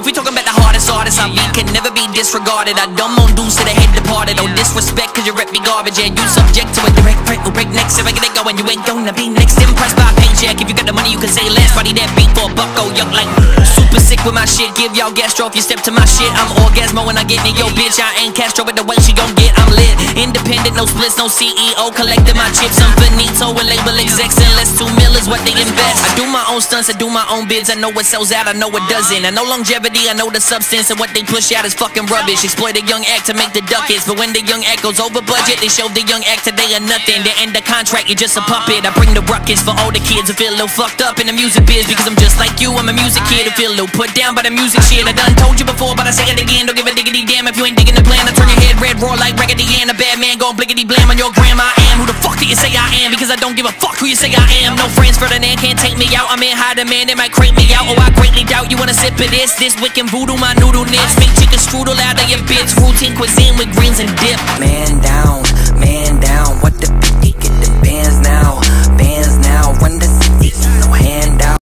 If we talking about the hardest artists I beat can never be disregarded. I dumb on dudes to the head departed. No disrespect cause your rep be garbage Yeah, you subject to a direct threat We'll break necks if I get it going You ain't gonna be next. Impressed by a paycheck If you got the money you can say less. Body that beat for a buck Go young like Super sick with my shit. Give y'all gastro if you step to my shit I'm orgasmo when I get in your bitch. I ain't Castro with the way she gon' get Independent, no splits, no CEO Collecting my chips I'm finito with label execs. Unless two mil is what they invest. I do my own stunts, I do my own bids. I know what sells out, I know what doesn't. I know longevity, I know the substance And what they push out is fucking rubbish. Exploit a young act to make the ducats. But when the young act goes over budget They show the young act today are nothing. They end the contract, you're just a puppet. I bring the ruckus for all the kids Who feel a little fucked up in the music biz. Because I'm just like you, I'm a music kid Who feel a little put down by the music shit. I done told you before, but I say it again. Don't give a diggity damn if you ain't digging the plan. I turn your head red, am? Because I don't give a fuck who you say I am. No Franz, Ferdinand can't take me out. I'm in high demand, it might crate me out. Oh, I greatly doubt you wanna sip of this. This wicked voodoo, my noodle knits Make chicken strudel out of your bits. Routine cuisine with greens and dip. Man,